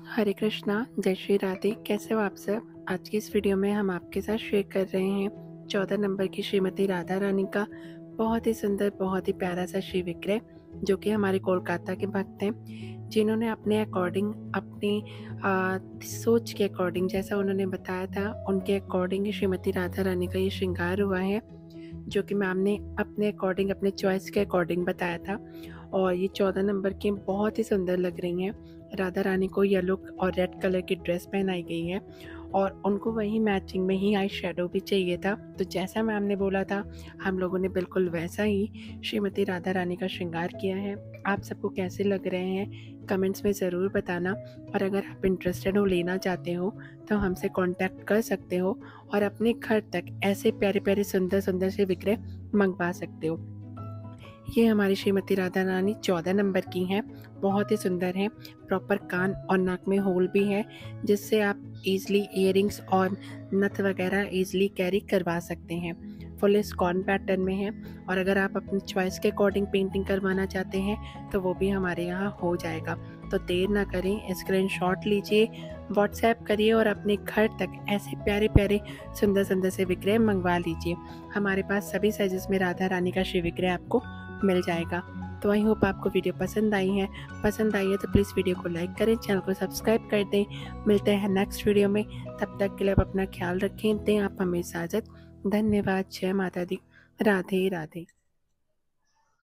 हरे कृष्णा जय श्री राधे। कैसे हो आप सब? आज की इस वीडियो में हम आपके साथ शेयर कर रहे हैं चौदह नंबर की श्रीमती राधा रानी का बहुत ही सुंदर बहुत ही प्यारा सा श्री विक्रय जो कि हमारे कोलकाता के भक्त हैं जिन्होंने अपने अकॉर्डिंग अपनी आ, सोच के अकॉर्डिंग जैसा उन्होंने बताया था उनके अकॉर्डिंग श्रीमती राधा रानी का ये श्रृंगार हुआ है। जो कि मैम ने अपने अकॉर्डिंग अपने चॉइस के अकॉर्डिंग बताया था। और ये चौदह नंबर की बहुत ही सुंदर लग रही हैं। राधा रानी को येलो और रेड कलर की ड्रेस पहनाई गई है। और उनको वही मैचिंग में ही आई शेडो भी चाहिए था। तो जैसा मैम ने बोला था, हम लोगों ने बिल्कुल वैसा ही श्रीमती राधा रानी का श्रृंगार किया है। आप सबको कैसे लग रहे हैं कमेंट्स में ज़रूर बताना। और अगर आप इंटरेस्टेड हो, लेना चाहते हो तो हमसे कांटेक्ट कर सकते हो और अपने घर तक ऐसे प्यारे प्यारे सुंदर सुंदर से विक्रय मंगवा सकते हो। ये हमारी श्रीमती राधा रानी चौदह नंबर की हैं। बहुत ही सुंदर हैं। प्रॉपर कान और नाक में होल भी है, जिससे आप इजली इयर और नथ वगैरह इजली कैरी करवा सकते हैं। फुल स्कॉन पैटर्न में है और अगर आप अपनी चॉइस के अकॉर्डिंग पेंटिंग करवाना चाहते हैं तो वो भी हमारे यहाँ हो जाएगा। तो देर ना करें स्क्रीन शॉट लीजिए व्हाट्सएप करिए और अपने घर तक ऐसे प्यारे प्यारे सुंदर सुंदर से विक्रय मंगवा लीजिए। हमारे पास सभी साइजेस में राधा रानी का श्री विक्रय आपको मिल जाएगा। तो आई होप आपको वीडियो पसंद आई है। पसंद आई है तो प्लीज़ वीडियो को लाइक करें, चैनल को सब्सक्राइब कर दें। मिलते हैं नेक्स्ट वीडियो में। तब तक के लिए आप अपना ख्याल रखें, दें आप हमें इजाज़त। धन्यवाद। जय माता दी। राधे राधे।